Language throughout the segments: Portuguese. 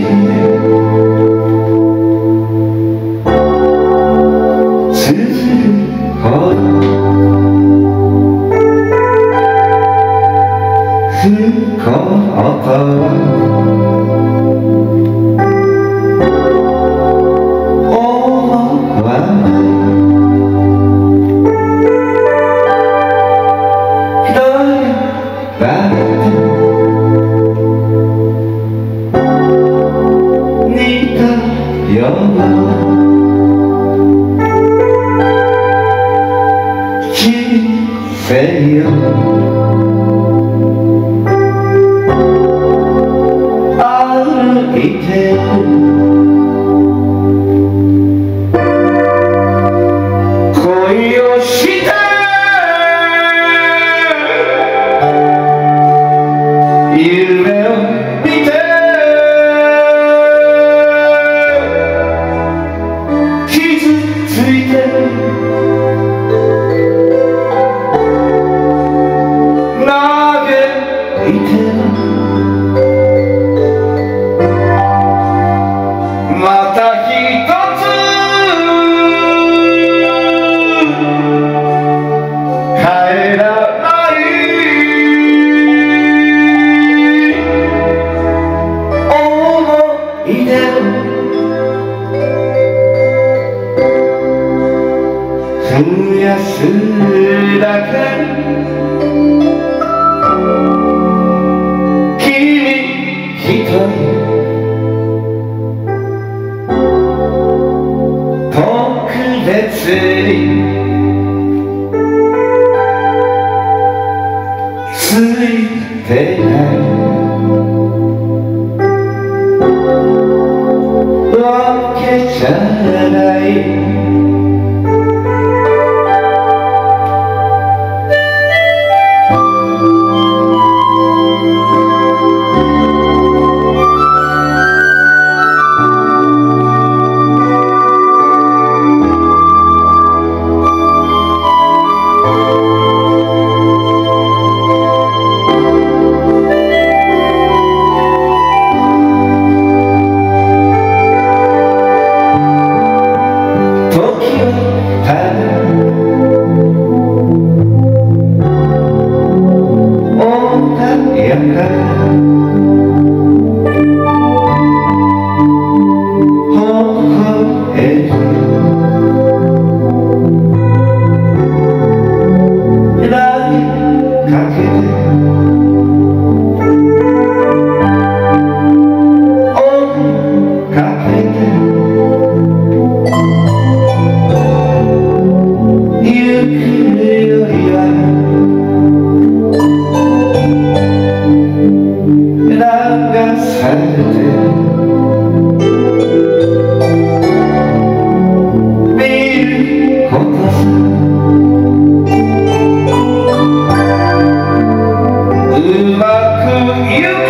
Amen. quand en parole on en va donne batte nita yoma Feio Hey, tell また一つ帰らない思い出を増やすだけ君一人 city. Sleep they had Rocket and I that's handed in you.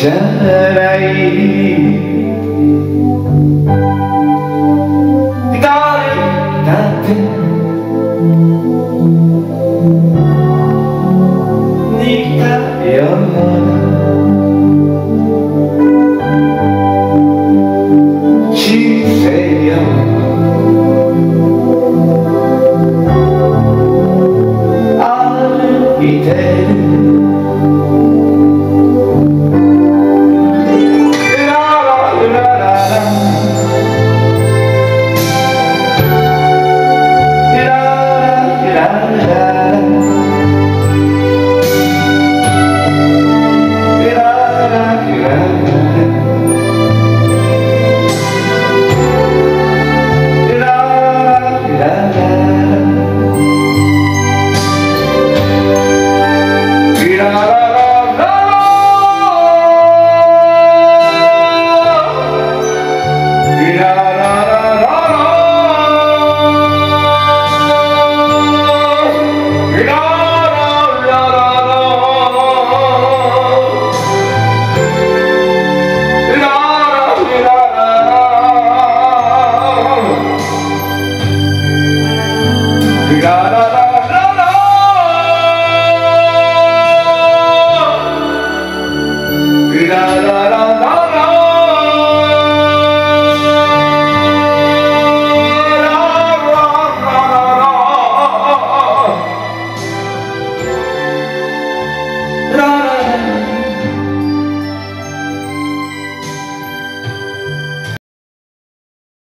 じゃない。誰だって La